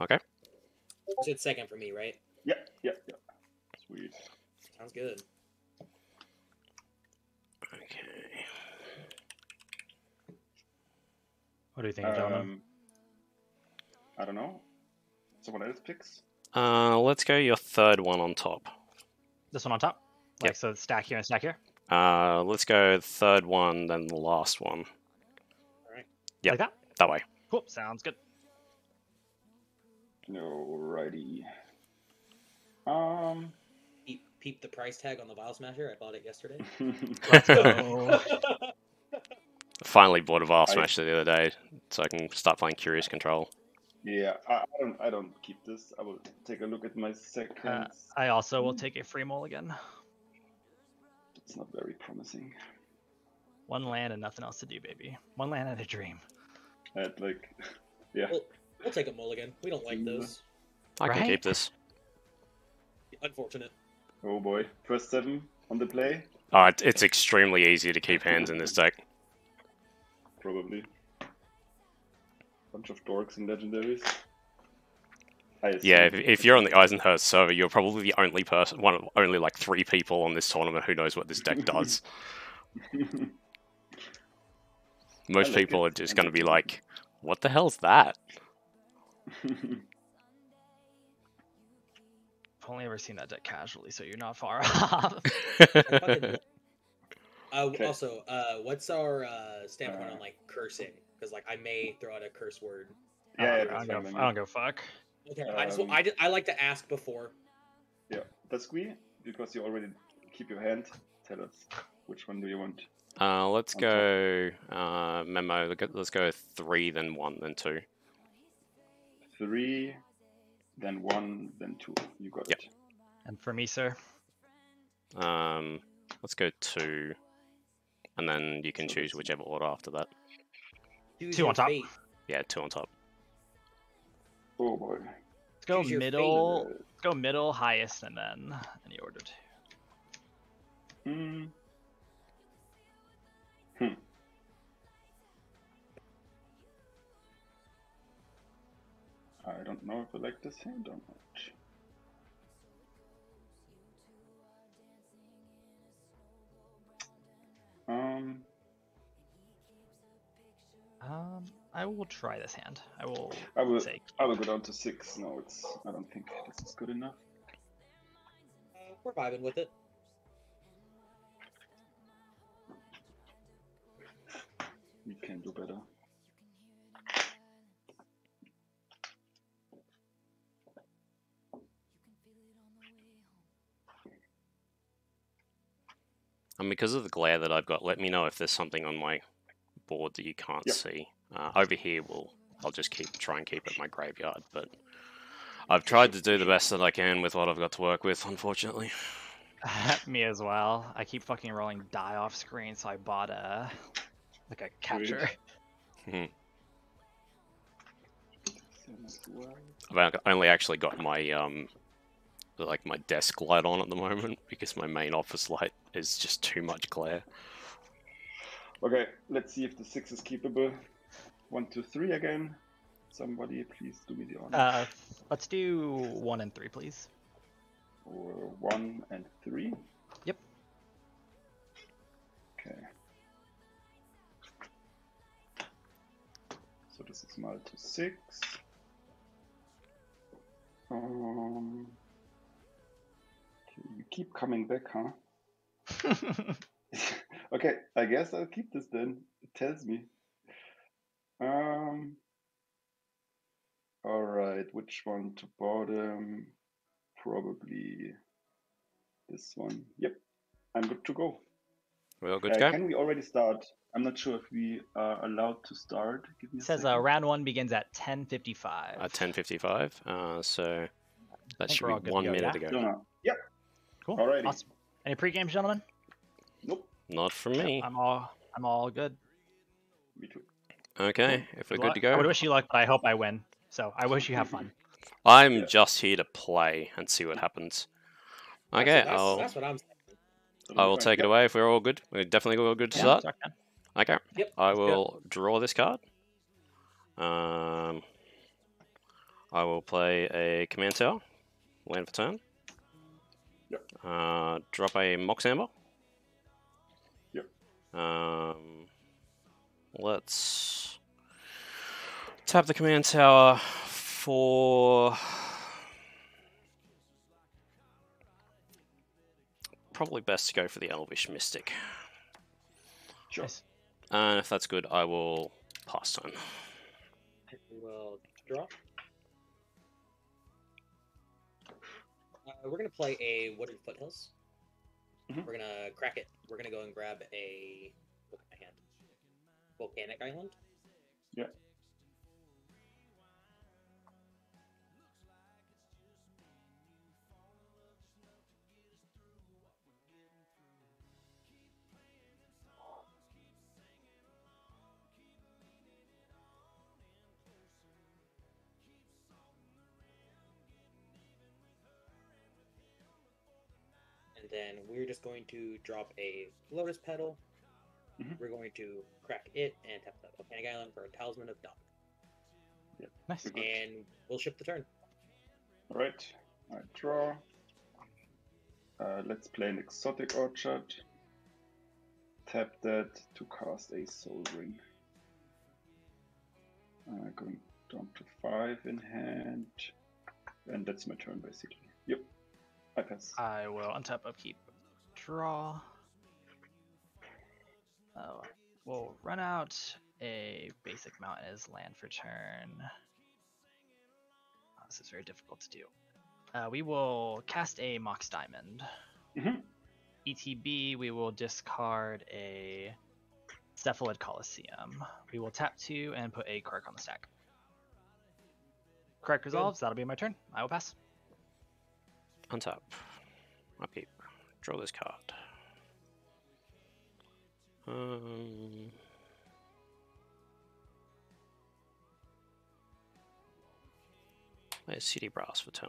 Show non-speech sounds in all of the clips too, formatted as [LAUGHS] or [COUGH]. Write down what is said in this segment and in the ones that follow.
Okay. You said second for me, right? Yeah, yeah, yeah. Sweet. Sounds good. Okay. What do you think, gentlemen? Um, I don't know. Someone else picks. Uh, let's go your third one on top. This one on top? Yep. So stack here and stack here? Uh, let's go third one, then the last one. All right. Yeah, Like that? That way. Cool, sounds good. Alrighty. Um. Peep, peep the price tag on the Vile Smasher. I bought it yesterday. [LAUGHS] [LAUGHS] Finally bought a Vile I- Smasher the other day, so I can start playing Curious Control. yeah, I, I don't. I don't keep this. I will take a look at my second. Uh, I also will take a free mulligan. It's not very promising. One land and nothing else to do, baby. One land and a dream. I had like, [LAUGHS] yeah. Well, we'll take a mulligan. We don't like those. I can Right? keep this. Unfortunate. Oh boy, first seven on the play, Oh, it's extremely easy to keep hands in this deck. probably. Bunch of dorks and legendaries. Yeah, if, if you're on the Eisenhurst server, you're probably the only person, one of only like three people on this tournament who knows what this deck [LAUGHS] does. [LAUGHS] Most like people it. are just going to be like, "What the hell's that?" [LAUGHS] I've only ever seen that deck casually, so you're not far [LAUGHS] off. [LAUGHS] Uh, Okay. Also, uh, what's our uh, standpoint Uh, on like cursing? Because like I may throw out a curse word. I yeah, don't, I don't, go, I don't go fuck. Okay, I just Um, I, ju- I like to ask before. Yeah, that's we because you already keep your hand. Tell us which one do you want. Uh, let's On go uh, memo. Let's go three, then one, then two. Three, then one, then two. You got Yep. it. And for me, sir, Um, let's go two, and then you can choose whichever order after that. Choose Two on top. fate. Yeah, two on top. Oh boy. let's go Choose middle. Let's go middle, highest, and then any order two. Hmm. I don't know if I like this hand or not. Um, Um, I will try this hand. I will I will. say I will go down to six. No, it's. I don't think this is good enough. Uh, we're vibing with it. We can do better. And because of the glare that I've got, let me know if there's something on my board that you can't Yep. see. Uh, over here, we'll I'll just keep try and keep it in my graveyard, but I've tried to do the best that I can with what I've got to work with, unfortunately. [LAUGHS] me as well. I keep fucking rolling die off screen, so I bought a like a catcher. Seven. I've only actually got my um, like my desk light on at the moment [LAUGHS] because my main office light is just too much glare. Okay, let's see if the six is keepable. One, two, three again. Somebody, please do me the honor. Uh, let's do one and three, please. or one and three. Yep. Okay. So this is mal to six. Um. Okay, You keep coming back, huh? [LAUGHS] [LAUGHS] okay, I guess I'll keep this then. It tells me. Um. All right, which one to bottom? Probably this one. Yep, I'm good to go. Well, good Uh. Can we already start? I'm not sure if we are allowed to start. Give me It a says uh, round one begins at 10:55. At 10:55. Uh, so that should be one go, minute yeah? ago. No, no. Yep. Cool. Alrighty. Awesome. Any pre-games, gentlemen? Nope. Not for me. I'm all I'm all good. Me too. Okay, if we're Good good luck. to I would go. wish you luck, but I hope I win. So I wish you have fun. [LAUGHS] I'm Yeah. just here to play and see what happens. Okay, that's, I'll that's what I'm saying. I will take it away if we're all good. We're definitely all good to Yeah, start. start. Okay. Yep, I let's go. will draw this card. Um, I will play a command tower, land for turn. Yep. Uh, drop a Mox Amber. Yep. Um, let's tap the command tower for probably best to go for the Elvish Mystic. Sure. Nice. And if that's good, I will pass turn. We will we're gonna play a Wooded Foothills. Mhm. We're gonna crack it. We're gonna go and grab a hand. Volcanic Island. Yeah. And we're just going to drop a Lotus Petal. Mhm. We're going to crack it and tap the Volcanic Island for a Talisman of Dawn. Nice. And we'll ship the turn. All right. I draw. Uh, let's play an exotic orchard. Tap that to cast a Sol Ring. Uh, going down to five in hand. And that's my turn basically. Yep. I pass. I will untap upkeep. Draw. Oh, we'll run out a basic mountain as land for turn. Oh, this is very difficult to do. Uh, we will cast a Mox Diamond. Mhm. ETB, we will discard a Cephalid Coliseum. We will tap two and put a Krark on the stack. Krark resolves, that'll be my turn. I will pass. On top. Upkeep. Draw this card. Um, play City Brass for turn.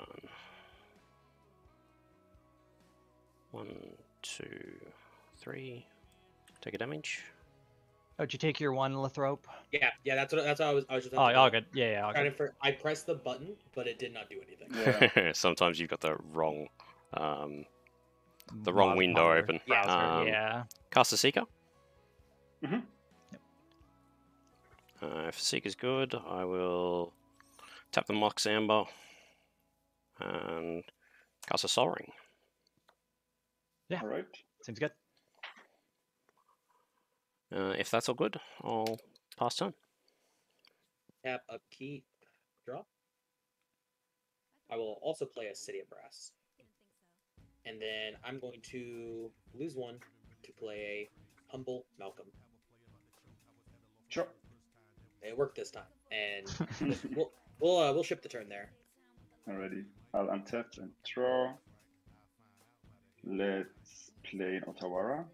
One, two, three. Take a damage. Oh, did you take your one Lathrop? Yeah, yeah, that's what that's what I was. I was just. Oh, all good. Yeah, yeah, all good. for, I pressed the button, but it did not do anything. Yeah. [LAUGHS] Sometimes you've got the wrong, um, the wrong window modder open. browser, Um, yeah. Cast a Seeker. Mhm. Uh, if Seeker's good, I will tap the Mox Amber and cast a Sol Ring. Yeah. All right. Seems good. Uh, if that's all good, I'll pass turn. Tap upkeep, draw. I will also play a City of Brass, and then I'm going to lose one to play a humble Malcolm. Sure. It worked this time, and [LAUGHS] we'll we'll uh, we'll ship the turn there. Alrighty. I'll untap and draw. Let's play an Otawara.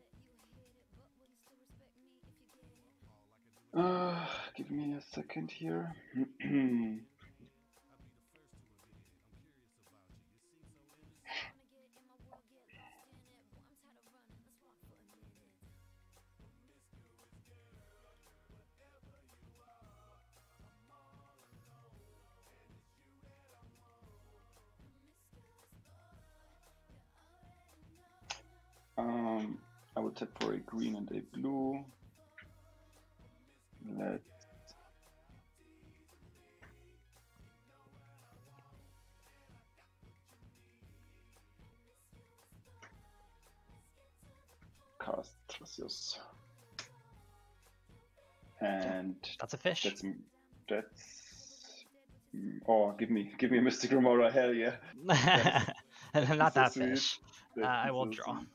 Uh, give me a second here. [CLEARS THROAT] um, I would tap for a green and a blue. Let's cast Thrasios. And That's a fish. that's that's mm, oh give me give me a Mystic Remora, hell yeah. [LAUGHS] not that sweet. fish. Uh, I will so draw. sweet.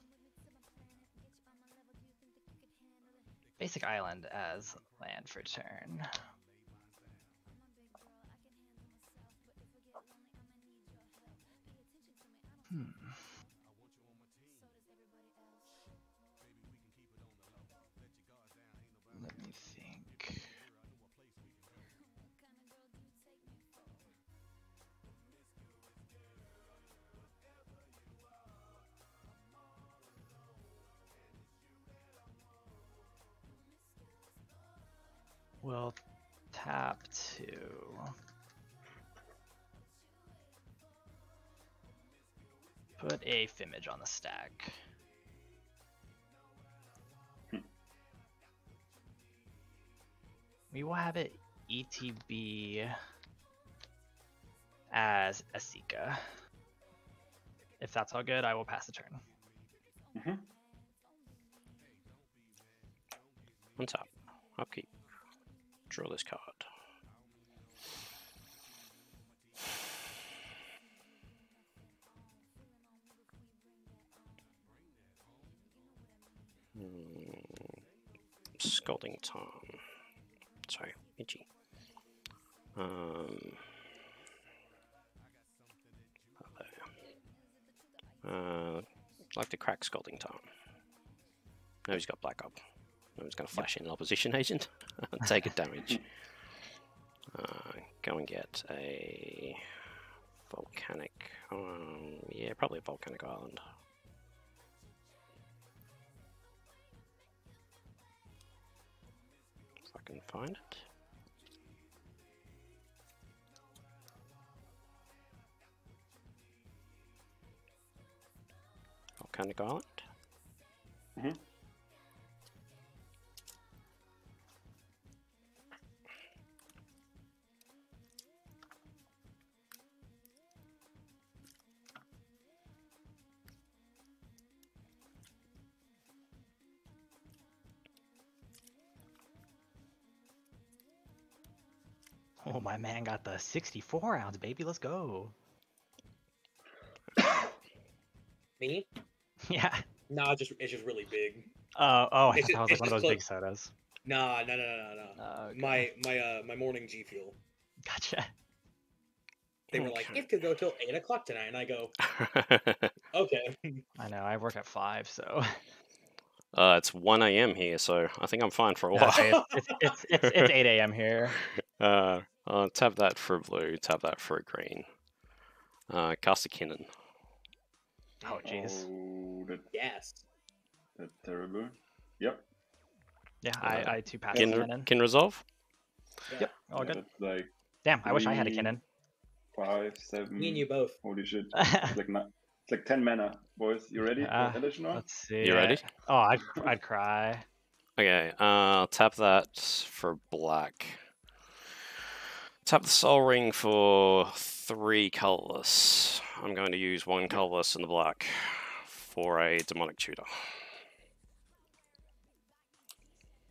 Basic island as land for turn. Hmm. will tap to put a Fimage on the stack. Hmm. We will have it ETB as Esika. If that's all good, I will pass the turn. Mm -hmm. On top. Okay. Draw this card. Hmm. Scalding Tarn. Sorry, itchy. Um. Uh, like to crack Scalding Tarn. No, he's got Black Up. No, just going to flash in an opposition [LAUGHS] agent. And take a damage. [LAUGHS] Uh, go and get a volcanic. Um, yeah, probably a volcanic island. If I can find it. Volcanic island. Mhm. Oh, my man got the 64 ounce, baby. Let's go. Me? [LAUGHS] Yeah. Nah, it's just it's just really big. Uh, oh, I It's thought ju- that was like one of those clo- big sodas. Nah, no, no, no, no, no. Uh, okay. My my uh my morning G Fuel. Gotcha. They were like, it could go till eight o'clock tonight, and I go, [LAUGHS] okay. I know. I work at five, so uh, it's 1 a.m. here, so I think I'm fine for a while. okay, it's, it's, it's, it's, it's 8 a.m. here. [LAUGHS] Uh, uh, tap that for a blue, tap that for a green. Uh, cast a Kinnan. Oh, jeez. Oh, that, Yes. that's terrible. Yep. Yeah, Uh, I, I two pass Kin, cannon. kin resolve? Yep, all yeah, good. Like Damn, I wish I had a cannon. five, seven. Me and you both. Holy shit. [LAUGHS] It's like ni- it's like ten mana, boys. You ready for? Let's see. You ready? Oh, I'd, I'd cry. Okay, uh, tap that for black. Tap the Sol Ring for three colorless. I'm going to use one colorless in the black for a demonic tutor.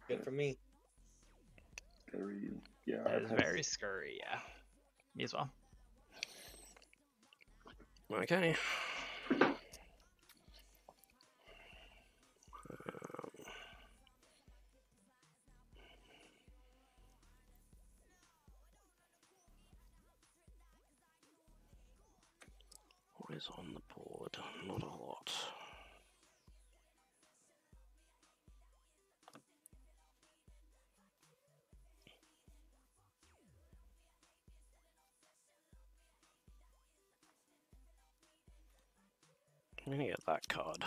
Good for me. Very. Yeah. That I is pass. very scurry, yeah. Me as well. Okay. Is on the board? Not a lot. I'm gonna get that card.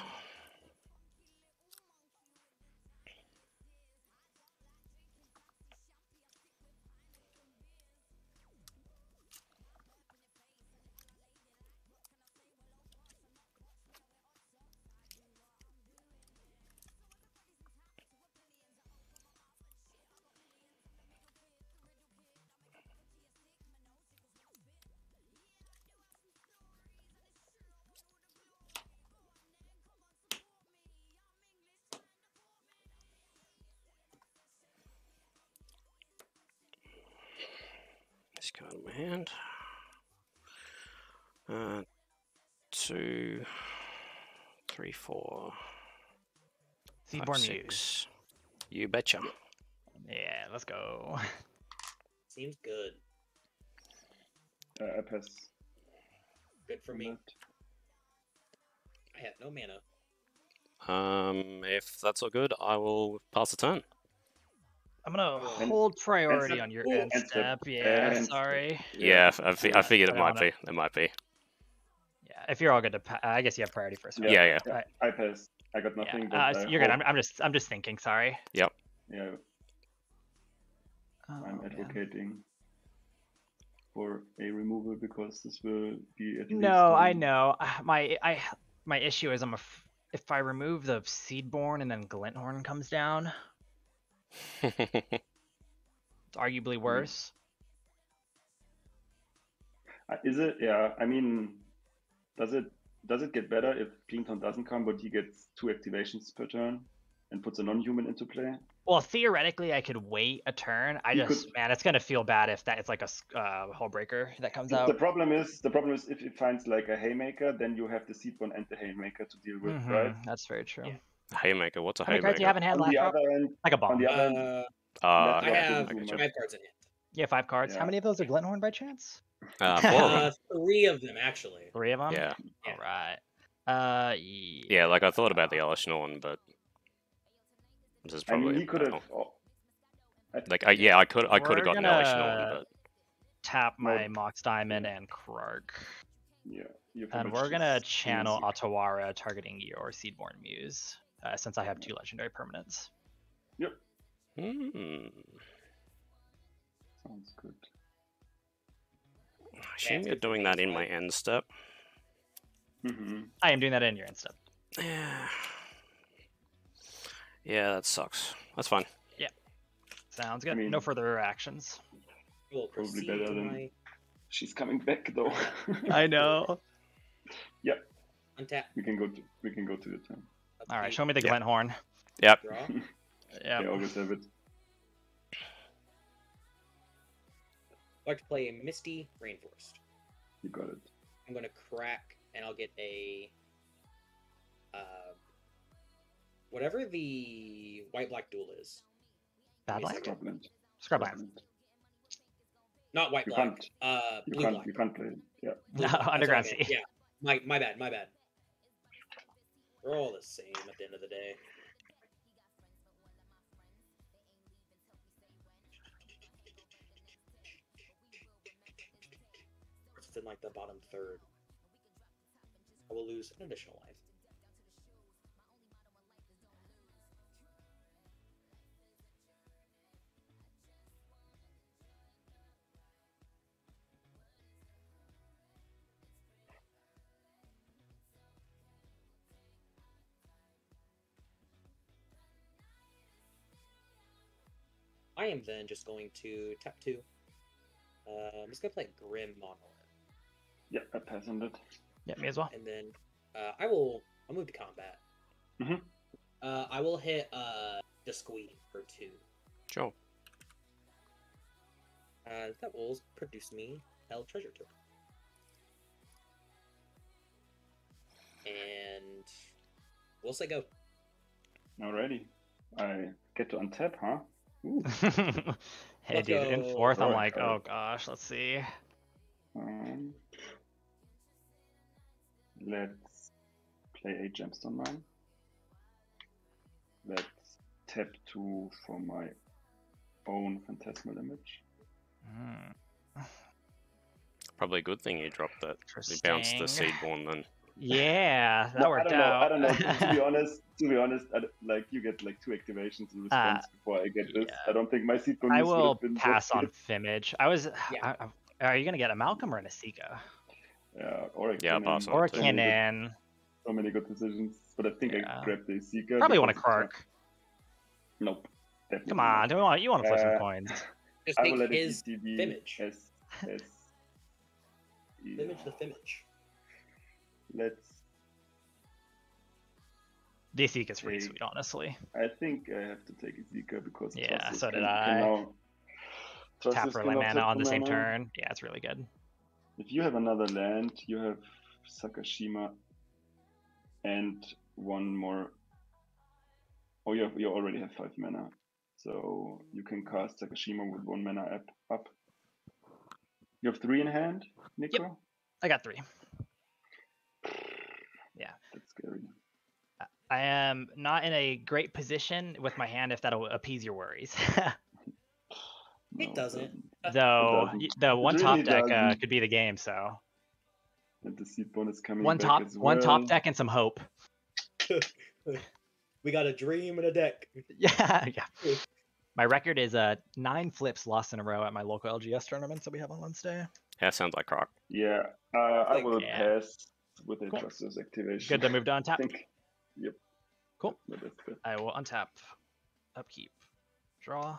This card in my hand. Uh, two, three, four, five, Seedborn Muse. six. You betcha. Yeah, let's go. [LAUGHS] Seems good. Uh, I pass. Good for me. I have no mana. Um, if that's all good, I will pass the turn. I'm gonna And- hold priority on your end step- step. Yeah, and sorry. Yeah, I, I, fi- I Uh, figured it might wanna- be. It might be. Yeah, if you're all good to, pa- I guess you have priority first. Yeah. right? Yeah, yeah. Yeah, Right. I pass. I got Yeah, nothing. uh, but so I you're good. hope- I'm, I'm just, I'm just thinking. Sorry. Yep. Yeah, Oh, I'm man. advocating. for a removal because this will be at least. No, I know. Uh, My I my issue is I'm a f- if I remove the Seedborn and then Glinthorn comes down, it's [LAUGHS] arguably worse. uh, Is it? Yeah. I mean, does it does it get better if Cleanton doesn't come, but he gets two activations per turn and puts a non-human into play? Well, theoretically, I could wait a turn. I You could- just man, it's gonna feel bad if that it's like a uh, Hullbreacher that comes out. The problem is the problem is if it finds like a haymaker, then you have the seedborn and the haymaker to deal with, right? Mhm, That's very true. Yeah. Haymaker. What's a How many haymaker? do you have in hand On the last drop? other end, Like a bomb. on the other end, Uh, Uh, I Yeah, have I get you. five cards in hand. Yeah, five cards. Yeah. How many of those are Glinthorn by chance? uh, [LAUGHS] four of Uh, three of them actually. Three of them. Yeah, Yeah. All right. Uh, yeah. yeah. Like I thought about the Elesh Norn one, but this is I mean, probably he could have. oh, Like, I, yeah, I could, I could We're have gotten Elesh Norn gonna- one, Tap my Well- Mox Diamond and Krark. Yeah, you've And managed we're gonna s- channel easy. Otawara targeting your Seedborn Muse, uh, since I have two legendary permanents. Yep, hmm. sounds good. I assume you're doing that in my end step. hmm I am doing that in your instant. Yeah. Yeah, that sucks. That's fine. Yeah. Sounds good. mean- no further actions. We'll Probably better than- my She's coming back though. [LAUGHS] I know. untap. we can go to we can go to the turn. All right, show me the Yeah. Glinthorn. Yep. Draw. [LAUGHS] Yeah. They always. I'd like to play a Misty Rainforest. You got it. I'm gonna crack, and I'll get a uh, whatever the white black duel is. Bad Give me a Scrubland. Scrublands. Not white You black. can't. Uh, You blue can't. black. You can't play. Yeah. [LAUGHS] Blue black, that's what I Underground meant, Sea. Yeah. My my bad. My bad. We're all the same at the end of the day. It's in like the bottom third. I will lose an additional life. I am then just going to tap two. Uh, I'm just gonna play Grim Monolith, Yep, I pass on that. Yeah, me as well. and then uh, I will I'll move to combat. Mhm. Uh, I will hit uh Disqueen for two. Sure. Uh, that will produce me Hell Treasure Token. And we'll say go. Alrighty. I get to untap, huh? Ooh. [LAUGHS] hey, Let's dude, in go. fourth, I'm Alright, like, oh gosh, let's see. Um, let's play a gemstone mine. Let's tap two for my own phantasmal image. Hmm, Probably a good thing you dropped that. You bounced the Interesting. Seedborn then. Yeah, that No, worked I don't out. know. I don't know. to be [LAUGHS] honest, to be honest, I like you get like two activations in Uh, response before I get this. I don't think my seed bonus I will been pass on. Fimage. I was. Yeah. I, I- are you gonna get a Malcolm or an Esika? Yeah, or a Yeah, I'll Kinnan. pass Or a too. So many good- Kinnan? So many good decisions, but I think Yeah. I grabbed the Seeker. Probably want a because it's Krark. not- Nope. Definitely Come on, do we want you want to play Uh, some coins? [LAUGHS] Just I take will let his it ETB Fimage. as as Fimage the Fimage. Let's. The Esika is pretty Hey. sweet, honestly. I think I have to take a Zika because Yeah, so did can, I. Can now, Tap for now mana on the same mana. turn. Yeah, it's really good. If you have another land, you have Sakashima and one more. Oh, you, have, you already have five mana. So you can cast Sakashima with one mana up. up. You have three in hand, Nico? I got three. That's scary. I am not in a great position with my hand if that'll appease your worries. [LAUGHS] It doesn't. Though doesn't. the one top deck uh, could be the game, so And the seed bonus coming one back top as one top deck and some hope. [LAUGHS] we got a dream and a deck. Yeah, yeah. My record is uh nine flips lost in a row at my local LGS tournaments that we have on Wednesday. Yeah, sounds like Croc. Yeah, uh, I will yeah. pass with the Cool. Justice activation. Good to move to I untap. think. Yep. Cool. But that's good. I will untap, upkeep, draw.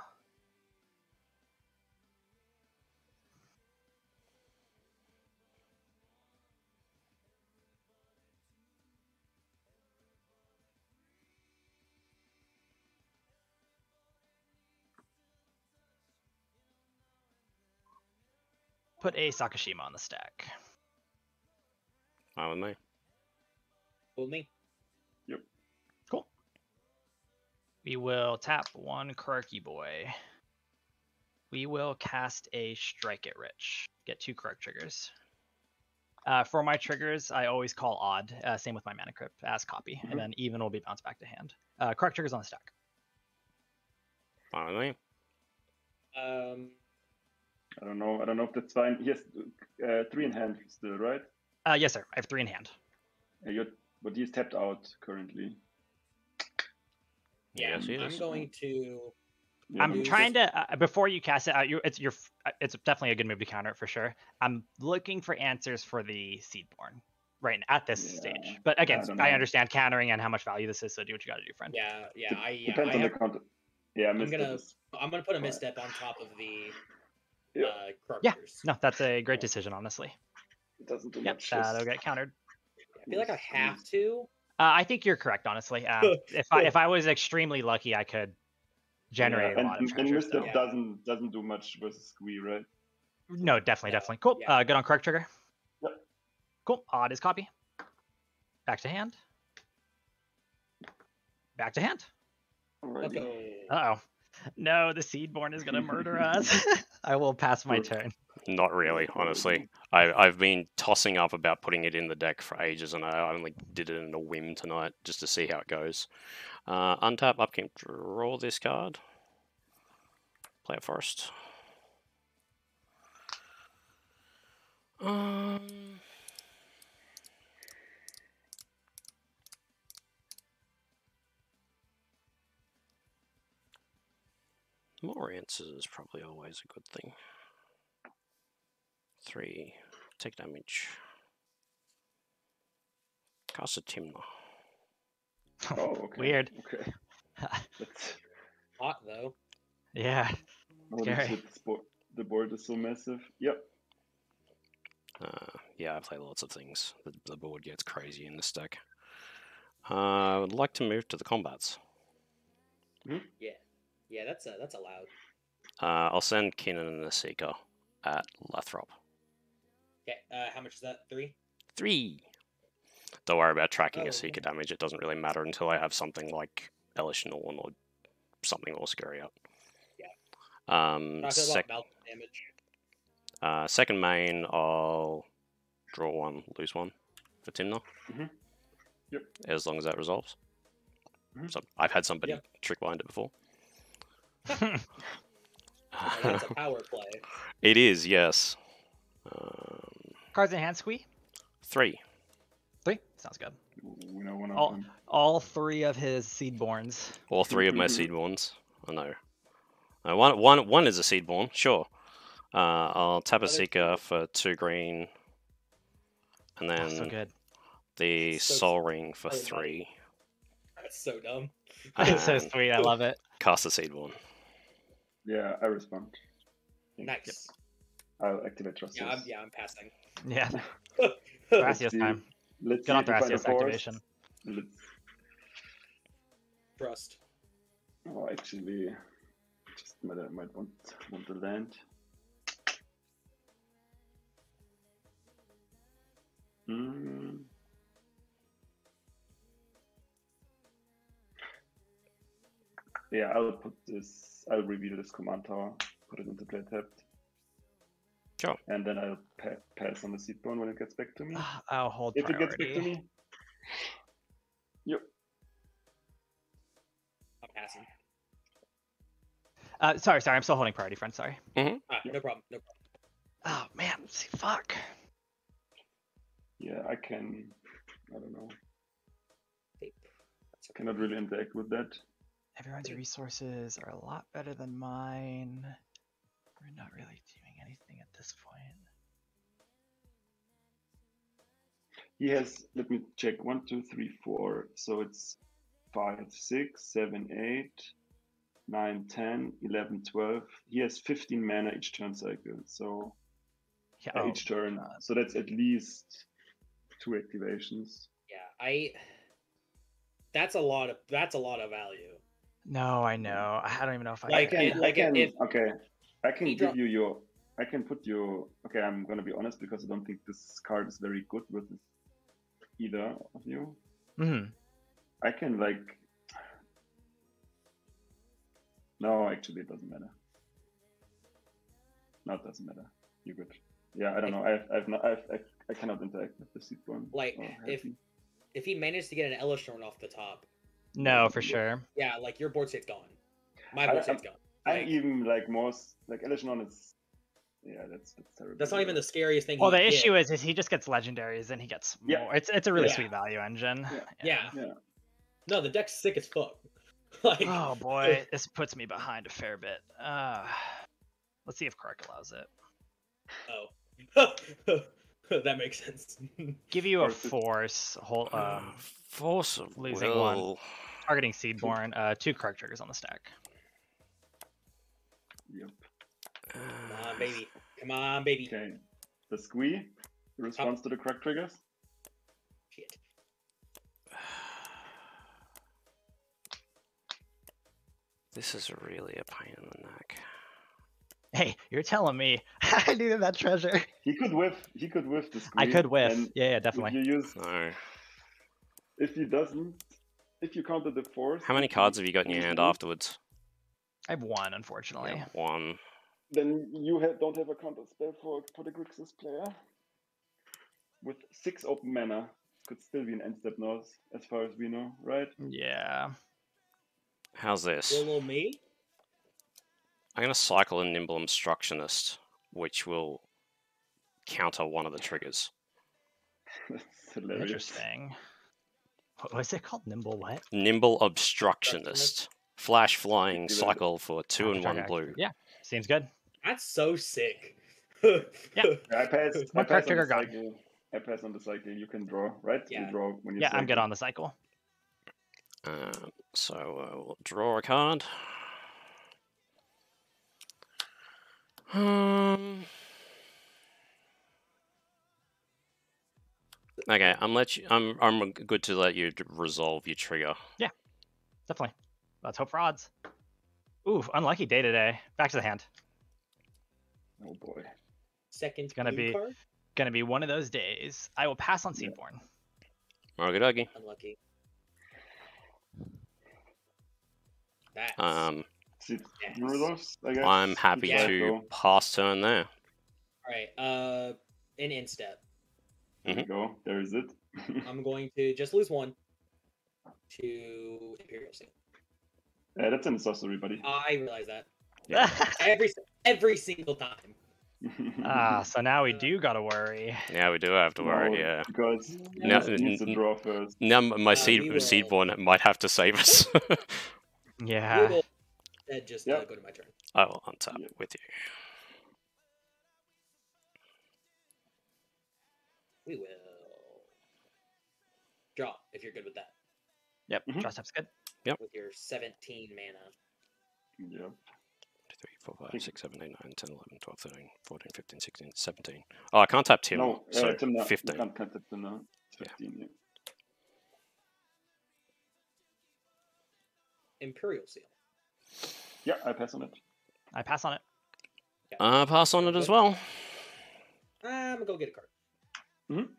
Put a Sakashima on the stack. Fine with me. Fool me. Cool. We will tap one Quirky Boy. We will cast a Strike It Rich. Get two Krark triggers. Uh, for my triggers, I always call odd. Uh, same with my Mana Crypt as copy, Mhm. and then even will be bounced back to hand. Uh, Krark triggers on the stack. Fine with me. Um, I don't know. I don't know if that's fine. Yes, uh, three in hand still, right? Uh, yes, sir. I have three in hand. Uh, you're, but he's tapped out currently. yeah, Yes, I'm is. going to. Yeah, I'm you trying to uh, before you cast it out. You, it's your. f- uh, It's definitely a good move to counter it for sure. I'm looking for answers for the Seedborn right now, at this Yeah, stage. But again, I I, understand countering and how much value this is. So do what you got to do, friend. Yeah, yeah, I, yeah, Depends I on have, the counter. Yeah, I'm gonna, is- I'm gonna put a Fine. misstep on top of the Yeah. uh, Yeah, No, that's a great decision, honestly. It doesn't do Yep, much. uh, they'll get countered. I feel like I have to. Uh, I think you're Krark, honestly. Um, [LAUGHS] if I if I was extremely lucky, I could generate yeah, a lot and, of and treasure. misstep so- doesn't doesn't do much versus squee, right? No, definitely, No, definitely. Cool. yeah. Uh, good on correct trigger. Yep. Cool. Odd is copy. Back to hand. Back to hand. Let's Alrighty. go. Uh oh. No, the Seedborn is gonna murder us. [LAUGHS] I will pass my turn. Not really, honestly. I, I've been tossing up about putting it in the deck for ages, and I only did it in a whim tonight just to see how it goes. Uh, untap, upkeep, draw this card. Play it first. Um, more answers is probably always a good thing. Three. Take damage. Cast a Tymna. [LAUGHS] Oh, okay. Weird. Okay. [LAUGHS] That's Hot though. yeah. holy Scary. shit, the board is so massive. Yep. Uh, yeah, I play lots of things. The, the board gets crazy in this deck. Uh, I would like to move to the combats. Yeah, yeah, that's a, that's allowed. Uh, I'll send Kinnan and the Seeker at Lathrop. Okay, uh, how much is that? Three. Three. Don't worry about tracking Oh, a Seeker damage. It doesn't really matter until I have something like Elesh Norn or something more scary out. Yeah. Um, sec- damage. uh, second main, I'll draw one, lose one for Tymna. Mhm. Yep. As long as that resolves. Mhm. So I've had somebody Yep. trick blind it before. Oh, that's a [LAUGHS] power play. it is, yes. Um, Cards in hand, squee. three. Three. Sounds good. We know one of Oh. them. All three of his Seedborns. All three of my seedborns. I know. Uh, one, one, one is a seedborn, sure. Uh, I'll tap a Other seeker for two green, and Oh, then so good. the So- Sol Ring for three. That's so dumb. It's so sweet. I love it. Cast a seedborn. Yeah, I respond. Nice. I'll activate trust. Yeah, I'm, yeah, I'm passing. Yeah. [LAUGHS] Let's Thrasios time. Let's Good on see if we find a Thrasios activation. Let's... Trust. Oh, actually, just might, might want want the land. Hmm. Yeah, I'll put this. I'll reveal this command tower. Put it into play tapped. Sure. And then I'll pa- pass on the Seedborn when it gets back to me. I'll hold if it gets back to me. Yep. I'm passing. Uh, sorry, sorry. I'm still holding priority, friend. Sorry. Ah, no problem. No problem. Oh man. See, fuck. Yeah, I can. I don't know. Tape. That's okay. Cannot really interact with that. Everyone's resources are a lot better than mine. We're not really doing anything at this point. He has, let me check, one, two, three, four. So it's five, six, seven, eight, nine, 10, 11, 12. He has 15 mana each turn cycle. So Yeah, oh, each turn. God. So that's at least two activations. Yeah, I. That's a lot of that's a lot of value. No, I know. I don't even know if I Like, can. I it- can, like I can, if- okay. I can he give drop- you your, I can put your, okay, I'm gonna be honest because I don't think this card is very good with either of you. Mhm. I can like, no, actually it doesn't matter. No, it doesn't matter. You're good. Yeah, I don't know. I've, I've not, I've, I, I cannot interact with the Seedborn. Like, if- If he managed to get an Elesh Norn off the top, No, for sure. yeah, like your board state's gone. My board I'm- state's gone. I'm like- even like most like Elesh Norn is, yeah, that's that's terrible. That's not even the scariest thing. Well, the did. issue is, is he just gets legendaries and he gets Yeah. more. It's it's a really Yeah. sweet value engine. Yeah. [LAUGHS] Yeah. Yeah. No, the deck's sick as fuck. [LAUGHS] like, Oh boy, [LAUGHS] this puts me behind a fair bit. Uh, let's see if Krark allows it. oh, [LAUGHS] that makes sense. [LAUGHS] Give you a Force is- force, whole Uh, um, Force of losing will. one. targeting Seedborn, uh, two Krark triggers on the stack. Yep. Come on, baby. Come on, baby. Okay. The squee responds to the Krark triggers. Shit. [SIGHS] This is really a pain in the neck. Hey, you're telling me [LAUGHS] I needed that treasure. He could whiff. He could whiff the squee. I could whiff. and Yeah, yeah, If definitely. you use, No. if he doesn't, if you counter the force. How many cards have you got in your hand afterwards? I have one, unfortunately. Yeah, one. Then you ha- don't have a counter spell for for the Grixis player. With six open mana, could still be an end step north, as far as we know, right? Yeah. How's this? Follow me. I'm going to cycle a Nimble Obstructionist, which will counter one of the triggers. [LAUGHS] That's hilarious. Interesting. What was it called? Nimble what? Nimble Obstructionist. Flash flying Give it a- cycle for two and one blue. Yeah, seems good. That's so sick. [LAUGHS] Yeah. Yeah, I pass. I One pass card on the trigger gone. cycle. I pass on the cycle. You can draw, right? Yeah. You draw when you. Yeah, I'm good on the cycle. Um, so uh, we'll draw a card. Um. Okay, I'm let you. I'm I'm good to let you resolve your trigger. Yeah, definitely. Let's hope for odds. Ooh, unlucky day today. Back to the hand. Oh boy. Second gonna blue be- card. Gonna be one of those days. I will pass on Yeah. Seedborn. Okie dokie. Unlucky. That's Um, See, I guess. I'm happy Yeah. to pass turn there. all right. Uh, an instep. There Mm-hmm. we go. There is it. [LAUGHS] I'm going to just lose one to Imperial Seal. yeah, that's an accessory, buddy. I realize that Yeah. [LAUGHS] every every single time. [LAUGHS] ah, so now we do gotta worry. Yeah, we do have to worry. No, Yeah. Because No, he needs to draw first. Now my Uh, seed we seedborn might have to save us. We Yeah. Will instead just uh, go to my turn. I will untap Yeah. with you. We will draw if you're good with that. Yep. Mhm. Draw step's good. Yep. With your 17 mana. Yep. 3, 4, 5, 6, 7, 8, 9, 10, 11, 12, 13, 14, 15, 16, 17. Oh, I can't tap Tim. no, uh, so it's in the, 15. You can't cut it in the Yeah. 15, yeah. Imperial Seal. Yeah, I pass on it. I pass on it. I pass on it as well. I'm gonna go get a card. Hmm.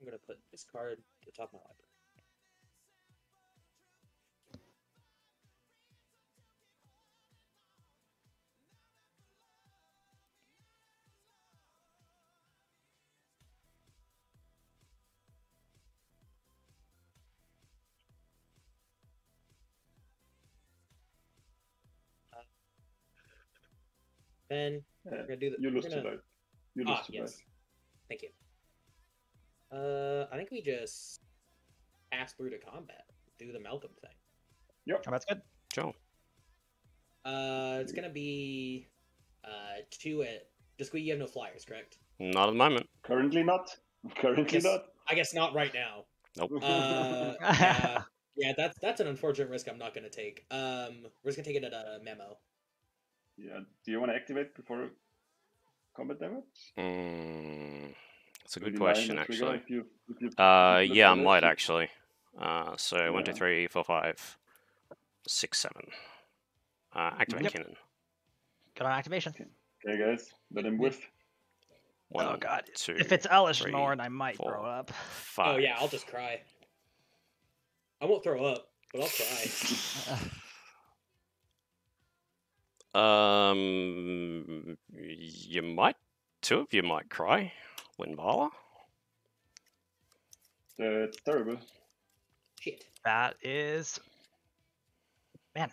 I'm gonna put this card at the top of my library. Ben, Yeah, we're gonna do the. you lose gonna... to life. You lose Ah, to yes. Thank you. Uh, I think we just pass through to combat. Do the Malcolm thing. Oh, that's good. Sure. Uh, it's gonna be uh two at. Just you have no flyers, correct? Not at the moment. Currently not. [LAUGHS] Currently Yes. not. I guess not right now. Nope. Uh, [LAUGHS] yeah, yeah, that's that's an unfortunate risk. I'm not gonna take. Um, we're just gonna take it at a memo. Yeah. Do you want to activate before combat damage? Mm, that's a good you lie in question, actually. If you, if you Uh, look yeah, I at it? might actually. Uh, so one, two, Yeah. three, four, five, six, seven. Uh, activate Yep. Kinnan. Got on activation. Okay, guys, let him whiff. One, oh god. two, if it's Elesh three, Norn, I might four. throw up. five. Oh yeah, I'll just cry. I won't throw up, but I'll cry. [LAUGHS] [LAUGHS] Um, you might. Two of you might cry. Linvala. That's terrible. Shit, That is. Man.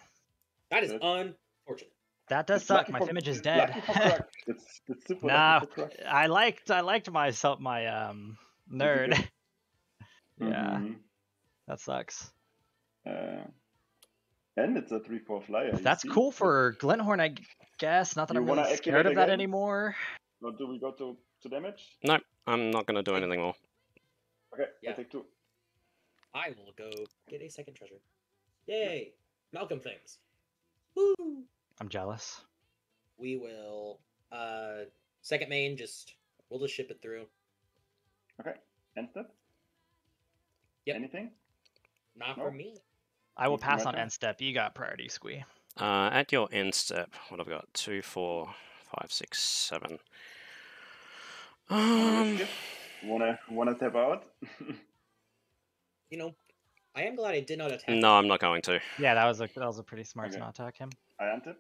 That is unfortunate. that does It's suck. My for- Fimage is dead. lucky. [LAUGHS] It's, it's super No, lucky for Krark. I liked I liked myself my um nerd. good? [LAUGHS] yeah, Mhm. that sucks. Uh, and it's a 3 4 flyer. That's see? cool for Glenhorn, I guess. Not that You I'm wanna really activate scared of that anymore. Now, do we go to, to damage? No, I'm not going to do anything more. Okay, Yeah. I take two. I will go get a second treasure. Yay! Malcolm things. Woo! I'm jealous. We will uh second main just we'll just ship it through. Okay, end step? Yep. Anything? Not No. for me. I will pass on end step. You got priority, Squee. Uh, at your end step, what I've I got? Two, four, five, six, seven. Um, Wanna wanna tap out? [LAUGHS] You know, I am glad I did not attack. no, I'm not going to. Yeah, that was a that was a pretty smart to not attack him. I untap.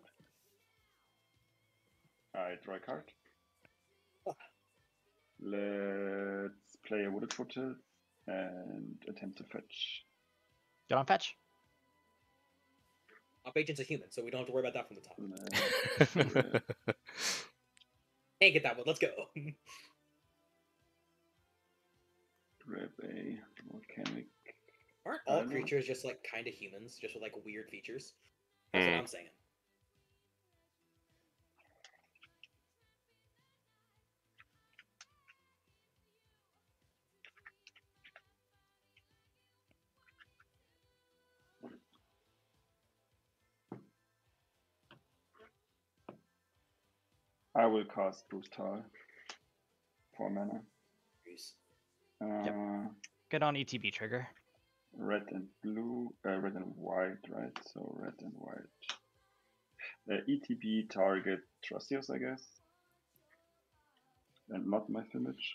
I draw a card. Let's play a wooded foothills and attempt to fetch. Get on fetch. Op agent's a human, so we don't have to worry about that from the top. Uh, [LAUGHS] Can't get that one. Let's go. grab a volcanic. Aren't all no. creatures just like kind of humans, just with like weird features? That's Hmm. what I'm saying. I will cast Boost Tower. Four mana. Jeez. Uh, Get on ETB trigger. red and blue, uh, red and white, right? So red and white. Uh, ETB target Thrasios, I guess. And not my image.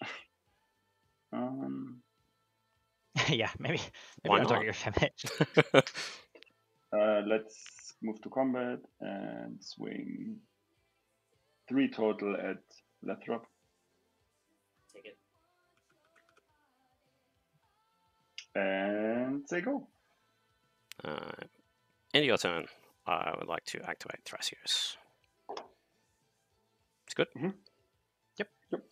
[LAUGHS] um, [LAUGHS] yeah, maybe maybe I'll target not? your Fimage. [LAUGHS] uh, let's move to combat and swing three total at Lathrop. Take it. And say go. uh, end of your turn. I would like to activate Thrasios. It's good. Mhm. Yep. Yep.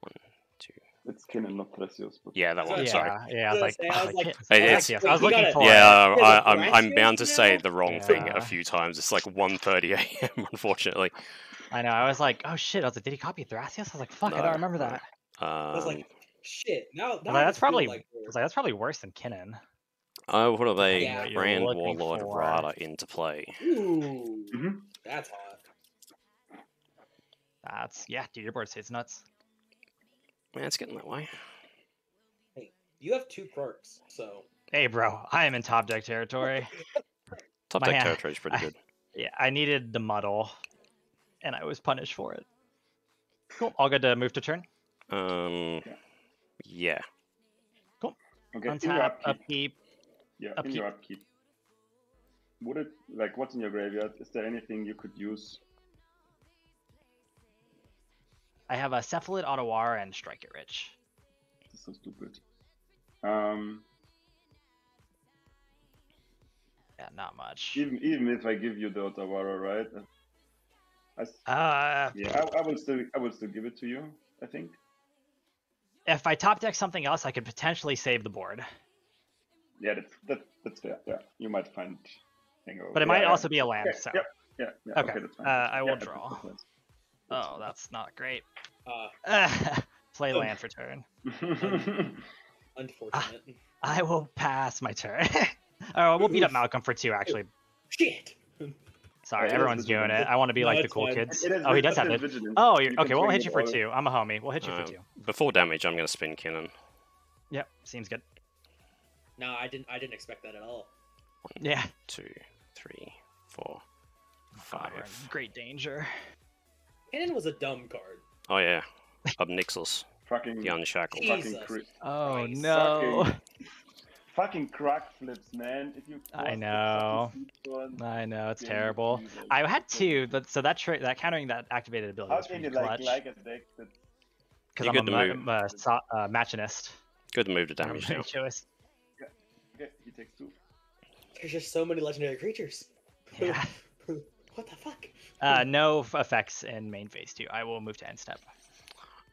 One, two. It's Kin and not Thrasios, but Yeah, that one. yeah, Sorry. yeah. I was like, was I gonna was say, like, I yes, was like- yes, yes. I was looking for Yeah, it I, I'm I'm bound to say the wrong thing a few times. It's like 1:30 a.m. Unfortunately. It. I know. I was like, oh shit. I was like, did he copy Thrasios? I was like, fuck, I don't remember no. that. I was Um, like, shit. Now, now like, that's probably- like I was like, that's probably worse than Kinnan. oh, what are they? Yeah. Grand Warlord for. Radha into play. Ooh, Mhm. that's hot. That's yeah, dude. Your board state's nuts. Man, it's getting that way. Hey, you have two quirks, so Hey, bro, I am in top deck territory. [LAUGHS] Top My deck hand- territory is pretty I- good. [LAUGHS] yeah, I needed the muddle, and I was punished for it. Cool. All good to move to turn. Um, yeah. okay. In your Untap, upkeep, upkeep. yeah, in your upkeep. Would it like what's in your graveyard? Is there anything you could use? I have a Cephalid, Otawara, and Strike It Rich. This is so stupid. Um, Yeah, not much. even even if I give you the Otawara, right? Uh, Uh, yeah, I, I will still I will still give it to you. I think. if I top deck something else, I could potentially save the board, Yeah, that's that, that's fair. Yeah, you might find hangover. but it Yeah, might yeah. also be a land. Okay, So, yep. Yeah, yeah. Okay, Okay, that's fine. uh, I will Yeah, that's- draw. that's oh, that's not great. Uh, [LAUGHS] Play Oh. land for turn. fine. [LAUGHS] unfortunate. I will pass my turn. [LAUGHS] oh, we'll beat up Malcolm for two. Actually, Shit. Sorry, everyone's doing it. I want to be No, like the cool fine. kids. Oh, he does have it. vigilant. Oh, you're, You can okay. We'll hit you for two. I'm a homie. We'll hit you for Um, two. before damage, I'm going to spin Kinnan. Yep, seems good. No, I didn't. I didn't expect that at all. Yeah. Two, three, four, God, we're in five. great danger. Kinnan was a dumb card. Oh yeah, Ob Nixilis, Fucking, the Unshackled. Jeez. fucking, Jesus Oh Christ. no. Fucking- fucking Krark flips, man. If you I know. fucking seafront, I know it's terrible. I had two, but so that tra- that countering that activated ability How was can pretty you like clutch. like a deck that Because I'm a, good to ma- move. I'm a so- uh, machinist. Good move to I'm damage a now. choice. okay, he takes two. There's just so many legendary creatures. [LAUGHS] Yeah. [LAUGHS] what the fuck? Uh, no f- effects in main phase two. I will move to end step.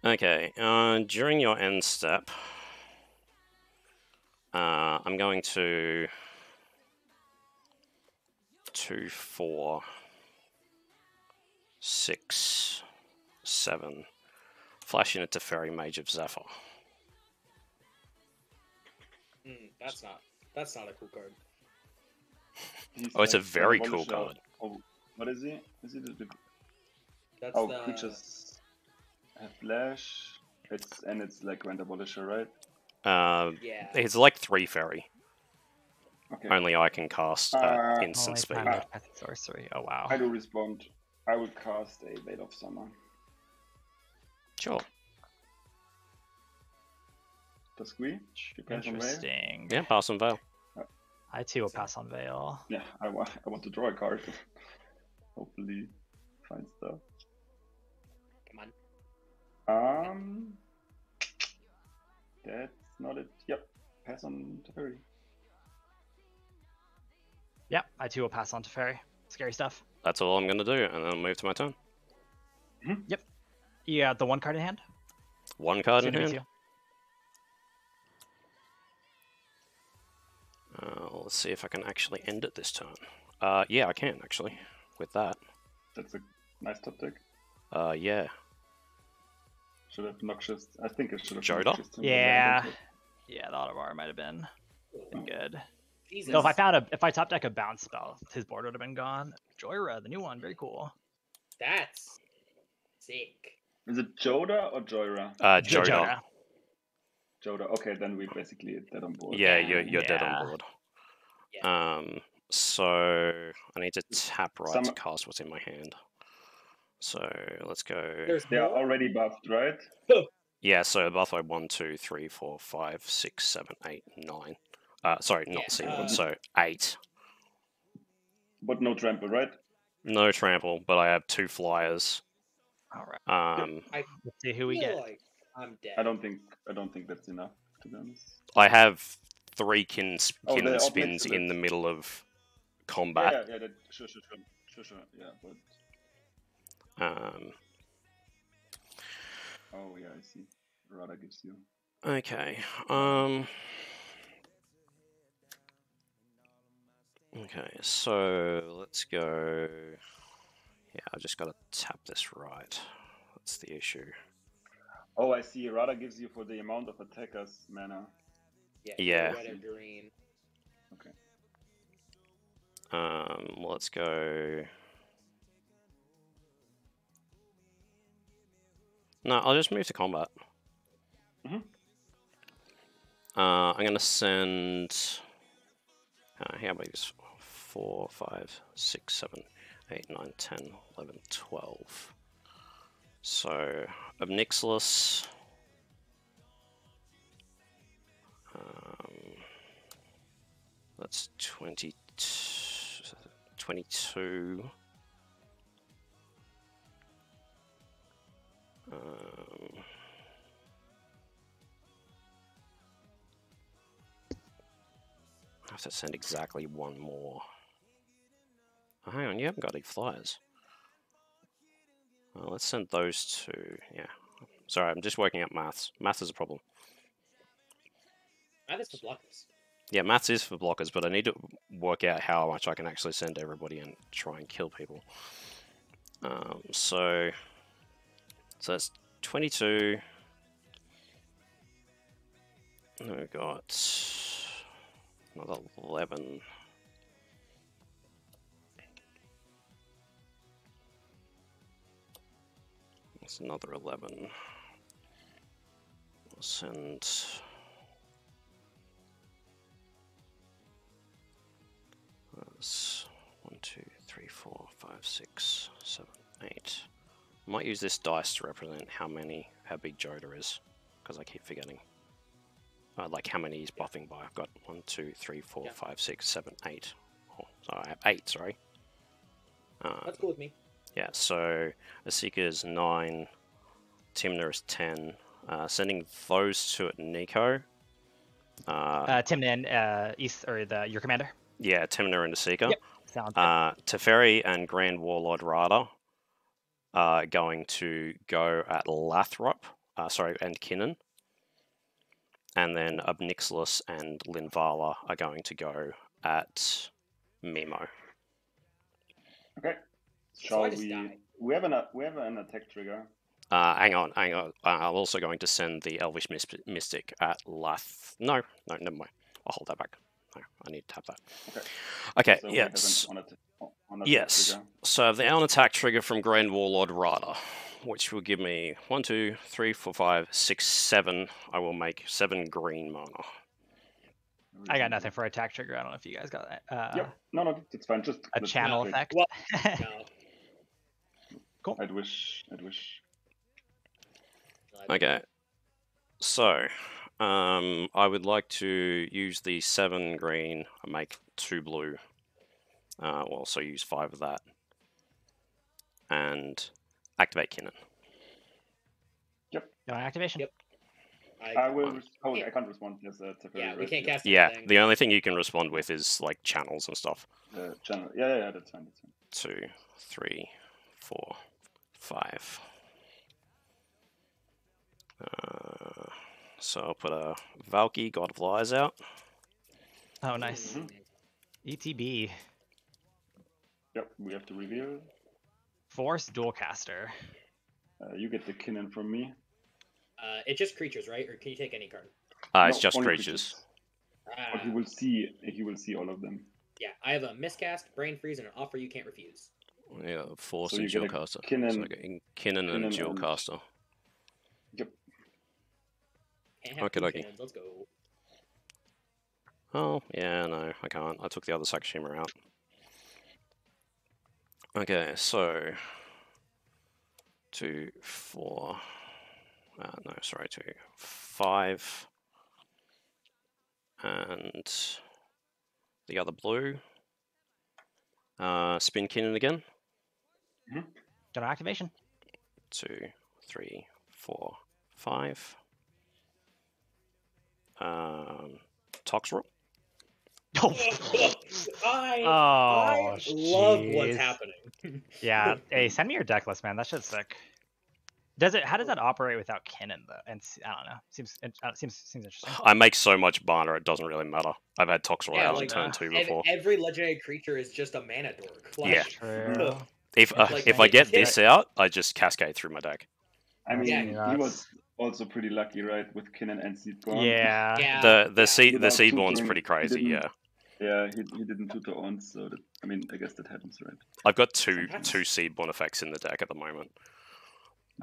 Okay, uh, during your end step, uh, I'm going to two, four, six, seven, flashing it to Teferi Mage of Zhalfir. Mm, that's not. That's not a cool card. [LAUGHS] Oh, it's a very Abolisher. cool card. Oh, what is he? Is he the, the That's oh the. creatures have flash? It's and it's like Grand Abolisher, right? Uh, Yeah. it's like three fairy. Okay. Only I can cast uh, Uh, instant Only speed. five with sorcery. Oh wow. I do respond. I would cast a Veil of Summer. Sure. The squeak. You pass on Veil? Interesting. Yeah, pass on Veil. I too will pass on Veil. Yeah, I want. I want to draw a card. [LAUGHS] Hopefully, find stuff. Come on. Um, that's not it. Yep, pass on Teferi. Yep, I too will pass on Teferi. Scary stuff. That's all I'm going to do, and then I'll move to my turn. You got the one card in hand? One card in hand. Uh, let's see if I can actually end it this turn. Uh, yeah, I can actually. With that, That's a nice top deck. uh, yeah. Should have noxious. I think it should have. Jodah? Noxious Yeah. Landed. Yeah, the Otawara might have been been good. Jesus. So if I found a if I top deck a bounce spell, his board would have been gone. Joyra, the new one, very cool. That's sick. Is it Jodah or Joyra? Uh, Jo- Jodah. Jodah. Okay, then we basically dead on board. Yeah, you're, you're dead on board. Um, so I need to tap right to cast what's in my hand. So let's go. There's They are already buffed, right? [LAUGHS] Yeah, so buff by one, two, three, four, five, six, seven, eight, nine. Uh, sorry, not Yeah, single. uh, so eight. But no trample, right? No trample, but I have two flyers. All right, Um, let's see who we get. Like I'm dead. I don't think. I don't think that's enough. To be honest. I have three kin, Oh, kin they're up next spins in the middle of Yeah, combat. yeah, yeah. That, sure, sure, sure, sure, sure. Yeah, but Um, oh yeah, I see. Radha gives you. okay. Um. Okay, so let's go. Yeah, I just got to tap this right. That's the issue. Oh, I see. Radha gives you for the amount of attackers mana. Yeah. Yeah. Red and green. Okay. Um, let's go. No, I'll just move to combat. Mhm. Uh, I'm gonna send. Uh, how many? is Four, five, six, seven, eight, nine, 10, 11, 12. So, Ob Nixilis. Um, that's 20, 22. Um, I have to send exactly one more. Oh, hang on, you haven't got any flyers. Uh, let's send those two. Yeah. Sorry, I'm just working out maths. Maths is a problem. Math is for blockers. Yeah, maths is for blockers, but I need to work out how much I can actually send everybody and try and kill people. Um, so, so that's 22. And we've got another 11. That's another 11. We'll send That's one, two, three, four, five, six, seven, eight. I might use this dice to represent how many, how big Jodah is, because I keep forgetting. Uh, like how many he's buffing by. I've got one, two, three, four, Yeah. five, six, seven, eight. Oh, sorry, I have eight. Sorry. Uh, That's cool with me. yeah, so Esika is 9, Tymna is 10. Uh, sending those two at Nico. Uh, Uh, Tymna, uh, East or the your commander. yeah, Tymna and Esika. Yep. Sounds good. Uh, Teferi and Grand Warlord Radha are going to go at Lathrop, uh, sorry, and Kinnan. And then Ob Nixilis and Linvala are going to go at Mimo. Okay. So Shall I we? die. We have an we have an attack trigger. Uh, hang on, hang on. Uh, I'm also going to send the Elvish Mystic at Lath. No, no, never mind. I'll hold that back. No, I need to tap that. Okay. Okay, So we have yes. on atta- Yes. trigger. So I have the on attack trigger from Grand Warlord Radha, which will give me one, two, three, four, five, six, seven. I will make seven green mana. I got nothing for attack trigger. I don't know if you guys got that. Uh, Yep. No, no, it's fine. Just A channel check. effect. Well- [LAUGHS] No. I'd wish. I'd wish. Okay. So, um, I would like to use the seven green and make two blue. Uh, we'll also use five of that. And activate Kinnan. No activation. Yep. I, I will. one. Oh, Yeah. I can't respond. Yes, uh, Teferi, yeah, we can't Yes. cast Yeah, anything. the only thing you can respond with is like channels and stuff. Uh, channel. Yeah, yeah, yeah, that's fine. That's fine. Two, three, four, five. Uh, so I'll put a Valki, God of Lies out. Oh, nice. Mhm. ETB. Yep, we have to reveal. Force Dualcaster. Uh, you get the Kinnan from me. Uh, it's just creatures, right? Or can you take any card? Uh, it's No, just only creatures. But Ah, he will see. He will see all of them. yeah, I have a miscast, brain freeze, and an offer you can't refuse. Yeah, Force So and you Dual get a Caster. So Kinnan- I get in- Kinnan and Kinnan Dual and- Caster. Yep. Okay, two okay. Let's go. Oh, yeah, no, I can't. I took the other Sakashima out. Okay, so two, four, uh, no, sorry, two, five, and the other blue. Uh, spin Kinnan again. Don't activation. Two, three, four, five. Um, Toxrill. I, [LAUGHS] oh I love what's happening. [LAUGHS] Yeah. hey, send me your deck list, man. That shit's sick. Does it? How does that operate without Kinnan though? And I don't know. Seems it uh, seems seems interesting. I make so much mana, it doesn't really matter. I've had Toxrill Yeah, like, turn uh, two Ev- before. every legendary creature is just a mana dork. Like, Yeah. [LAUGHS] True. If uh, like, if I like, get yeah. this out, I just cascade through my deck. I mean, Yeah, he was also pretty lucky, right, with Kinnan and Seedborn. Yeah. Yeah, the the yeah. seed the seedborn's pretty crazy. Yeah, Yeah, he, he didn't tutor on, so that, I mean, I guess that happens, right? I've got two Sometimes. two seedborn effects in the deck at the moment.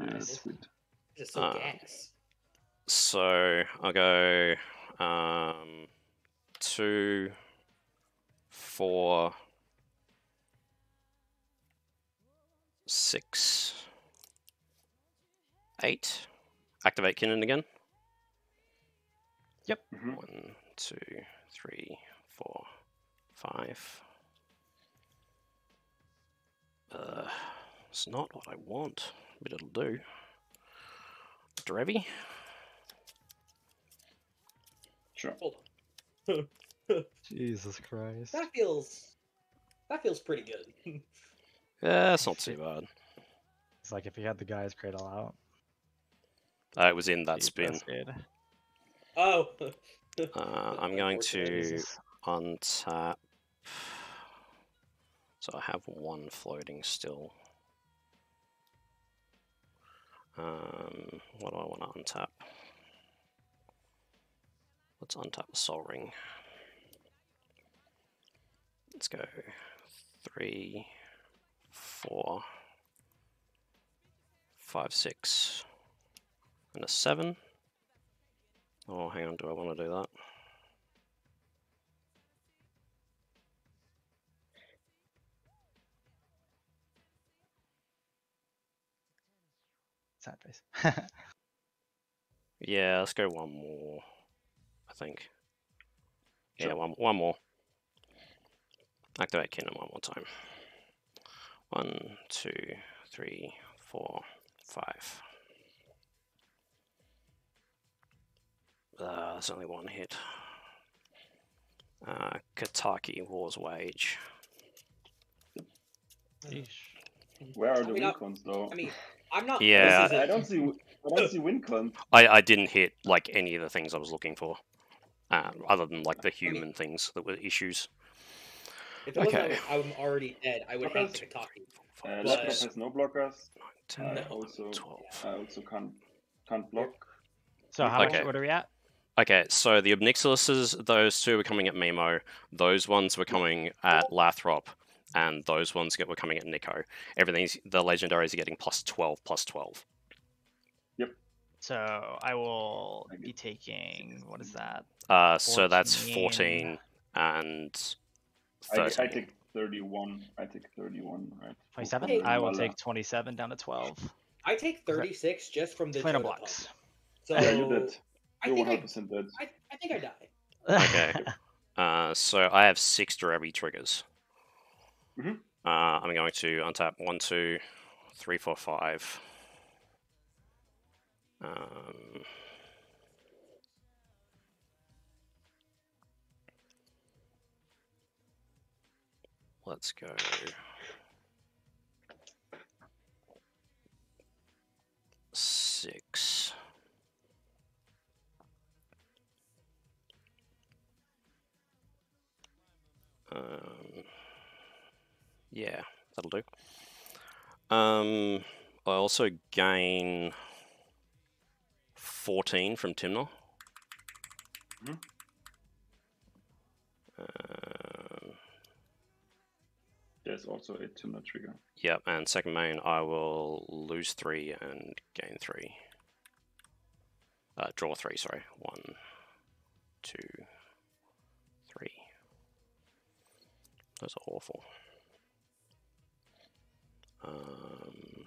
Yeah, Nice. that's sweet. Just so Uh, gas. So I'll go um, two, four, six, eight. Activate Kinnan again. Mhm. One, two, three, four, five. Uh, it's not what I want, but it'll do. Derevi? Sure. [LAUGHS] Jesus Christ. That feels that feels pretty good. [LAUGHS] Yeah, it's not too bad. It's like if he had the Gaea's Cradle out. Uh, it was in that he's spin. Oh. [LAUGHS] Uh, I'm going to Jesus. Untap. So I have one floating still. Um, what do I want to untap? Let's untap the Sol Ring. Let's go three, four, five, six, and a seven. Oh, hang on, do I want to do that? Sad face. [LAUGHS] Yeah, let's go one more. I think. Yeah, one one more. Activate Kinnan one more time. One, two, three, four, five. Uh, there's only one hit. Uh, Kataki War's Wage. Yeesh. Where are I the mean, win I- cons though? I mean, I'm not. Yeah. this is I a- don't see. I don't see win cons. [LAUGHS] I, I didn't hit like any of the things I was looking for. Um, other than like the mean- human things that were issues. If it wasn't Okay. I'm already dead, I would hate Okay. Kentucky. Uh, Lathrop has no blockers. 10, Uh, 11, also, 12. I also can't can't block. So how Okay. much? What are we at? Okay, so the Ob Nixilises, those two were coming at Mimo. Those ones were coming at Lathrop, and those ones get, were coming at Nico. Everything's the legendaries are getting plus twelve, plus twelve. Yep. So I will be taking what is that? Uh, so that's 14. fourteen and I, I take thirty-one. I take thirty-one. Right. Twenty-seven. Hey. I will take twenty-seven down to twelve. I take 36 just from the Clean Jodah blocks. talk. [LAUGHS] So Yeah, you did. I You're think I, hundred percent dead. I, I think I die. Okay. [LAUGHS] Uh, so I have six Derevi triggers. Mhm. Uh, I'm going to untap one, two, three, four, five. Um, let's go. Six. Um, yeah, that'll do. Um, I also gain 14 from Tymna. Mhm. Um, There's also a tuna trigger. yep, and second main, I will lose 3 and gain 3. Uh, draw 3, sorry. One, two, three. Those are awful. Um,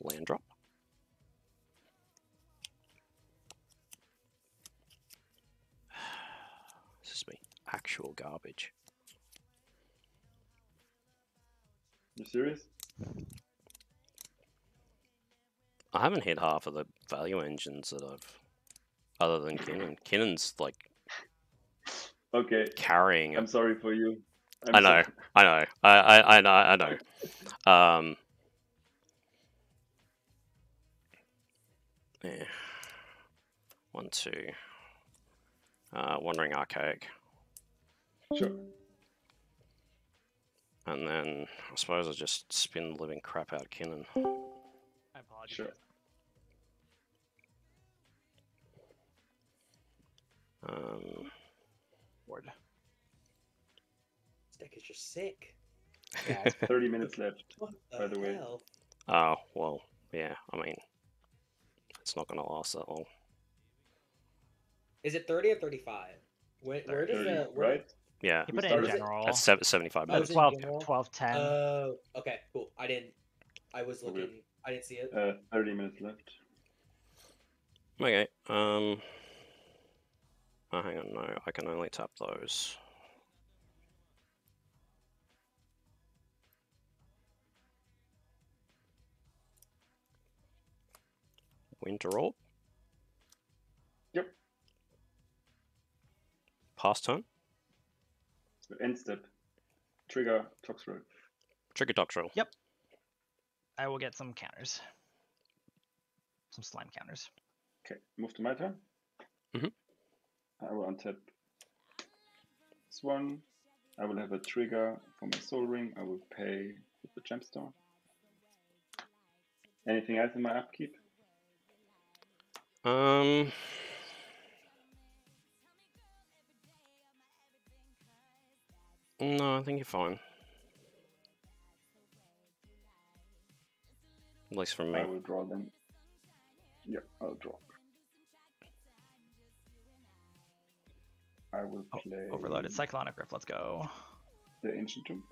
land drop. [SIGHS] This is me. Actual garbage. You serious? I haven't hit half of the value engines that I've, other than [LAUGHS] Kinnan. Kinnan's like Okay. carrying. I'm sorry for you. I'm I know. I know, I, I, I know, I know. Um, yeah. One, two. Uh, Wandering Archaic. Sure. And then I suppose I just spin the living crap out of Kinnan. I apologize. Sure. Um, Word. This deck is just sick. Yeah, [LAUGHS] 30 minutes left. [LAUGHS] What the, By the way. hell? oh, well, yeah, I mean, it's not going to last that long. Is it 30 or 35? Where, where does 30, the where, right? Yeah, You put it in general. that's 75 Oh, minutes. is it 12, 12, 10. Oh, okay, cool. I didn't. I was Okay. looking. I didn't see it. Uh, 30 minutes left. Okay, um... Oh, hang on, no, I can only tap those. Winter Orb? Yep. Pass turn? So end step. Trigger Toxrill. Trigger Doctrine. Yep. I will get some counters. Some slime counters. Okay, move to my turn. Mhm. I will untap this one. I will have a trigger for my Sol Ring. I will pay with the gemstone. Anything else in my upkeep? Um. No, I think you're fine. At least from me. I will draw them. Yeah, I'll draw. I will Oh, play Overloaded Cyclonic Rift. Let's go. the ancient tomb.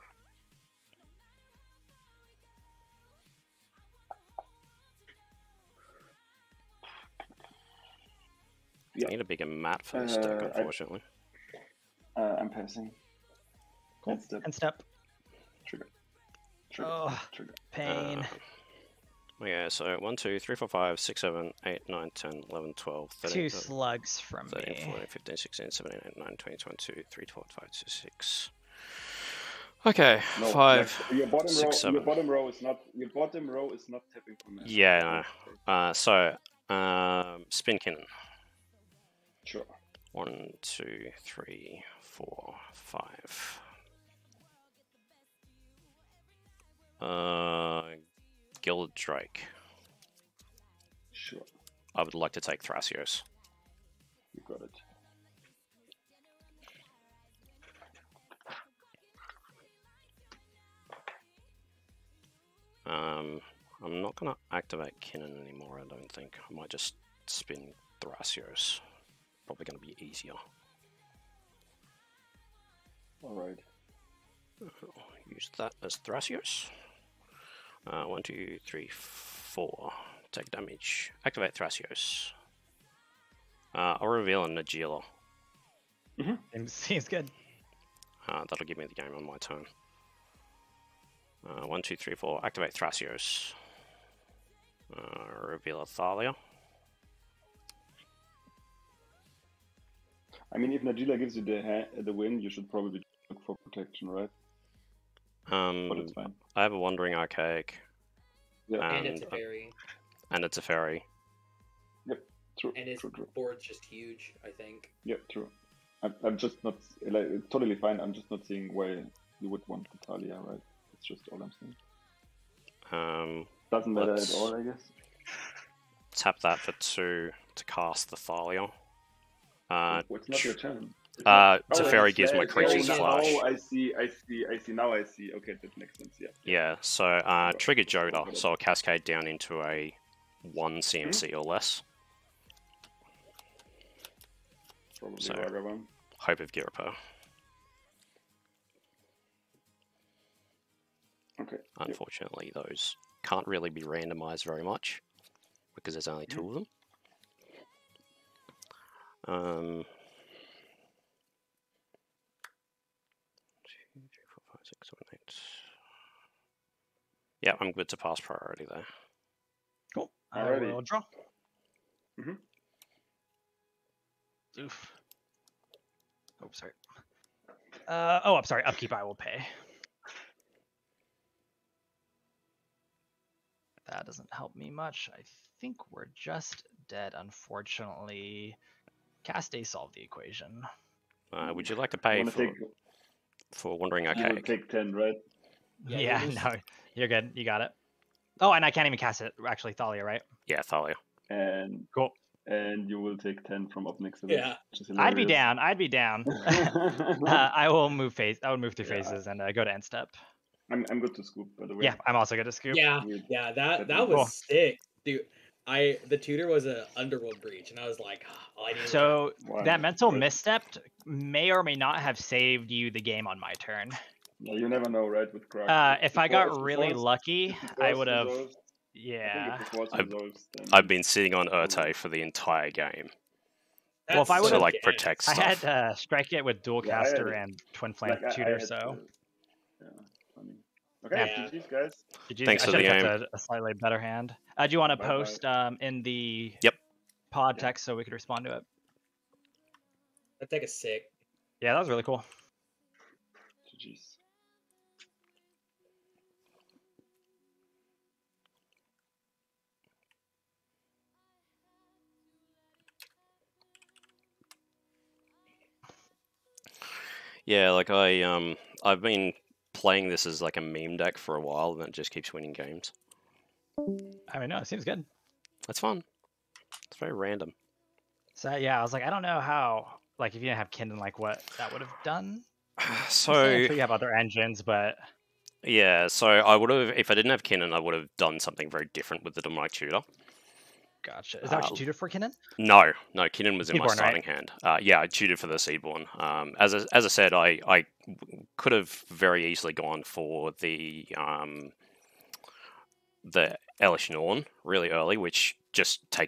A bigger mat for this deck, Uh, I, uh, I'm passing. Cool. End step. End step. Trigger. Trigger. Oh, Trigger. pain. Uh, okay, so 1, 2, 3, 4, 5, 6, 7, 8, 9, 10, 11, 12, 13, Two 14, slugs from 13, me. 14, 15, 16, 17, 18, 19, 20, 22, 3, 4, 5, 6, 6. Okay, No, 5. like, your bottom six, row. seven. Your bottom row is not. Your bottom row is not tapping for mana. Yeah, Uh, so, um, Spin Kinnan. Sure. One, two, three, four, five. Uh, Gilded Drake. Sure. I would like to take Thrasios. You got it. Um, I'm not gonna activate Kinnan anymore. I don't think. I might just spin Thrasios. Probably gonna be easier. All right. Use that as Thrasios. Uh, one, two, three, four. Take damage. Activate Thrasios. Uh, I'll reveal a Najeela. Seems, seems good. Uh, that'll give me the game on my turn. Uh, one, two, three, four. Activate Thrasios. Uh, reveal a Thalia. I mean, if Najeela gives you the ha- the win, you should probably look for protection, right? But Um, it's fine. I have a Wandering Archaic, Yeah. and it's a and- fairy, and it's a fairy. Yep, True. and its true. True. board's just huge. I think. Yeah. True. I'm, I'm just not like it's totally fine. I'm just not seeing why you would want Natalia, right? It's just all I'm saying. Um, Doesn't matter at all, I guess. tap that for two to cast the Thalia. Uh, it's not your turn. uh, Oh, Teferi gives my creatures oh, flash. Oh, I see, I see, I see. Now I see. Okay, that makes sense. Yeah. Yeah, so uh, trigger Jodah, so I'll cascade down into a one. CMC or less. Probably So- right. Hope of Ghirapur. Okay. yep. Unfortunately, those can't really be randomized very much because there's only two of them. Um, two, three, four, five, six, seven, eight. Yeah, I'm good to pass priority there. Cool. I'll draw. Mhm. Oof. Oh, sorry. Uh, oh, I'm sorry. Upkeep I will pay. That doesn't help me much. I think we're just dead, unfortunately. Cast A solved the equation. Uh, would you like to pay for, take, for Wandering you will Archaic? take ten, right? Yeah, Yeah, no, you're good. You got it. Oh, and I can't even cast it. Actually, Thalia, right? Yeah, Thalia. And Cool. and you will take ten from up next to Yeah. I'd be down. I'd be down. [LAUGHS] [LAUGHS] uh, I will move phase. I would move through Yeah. phases and uh, go to end step. I'm I'm good to scoop, by the way. Yeah, I'm also good to scoop. Yeah, yeah. That That'd that be was cool. sick, dude. I the tutor was a underworld breach, and I was like, "Ah, all I need. So Why that mental misstep may or may not have saved you the game on my turn. Yeah, you never know, right? With Krug. Uh, If if I got really resolved- lucky, I would have. Yeah. think if it was I've- resolved, then I've been sitting on Urte for the entire game. Well, if I That's would've- To so like gas. protect I stuff. had uh, strike it with dual Yeah, caster it. and twin flame like, I- I tutor, had so to- Yeah, funny. Okay, yeah. GG's, guys. GG's. Thanks I for the game. A, a, slightly better hand. Uh, do you want to post. Um, in the yep. pod text so we could respond to it? I take a sick. Yeah, that was really cool. GG's. Yeah, like I um I've been playing this as like a meme deck for a while, and it just keeps winning games. I mean, no, it seems good. That's fun. It's very random. So yeah, I was like, I don't know how. Like, if you didn't have Kinnan, like what that would have done. [SIGHS] I'm So sure you have other engines, but yeah, so I would have if I didn't have Kinnan, I would have done something very different with the demonic tutor. Gotcha. Is that what Uh, you tutored for, Kinnan? No, no, Kinnan was in my Seedborn, right? starting hand. Uh, yeah, I tutored for the Seedborn. Um, as I, as I said, I I could have very easily gone for the um, the Elesh Norn really early, which just takes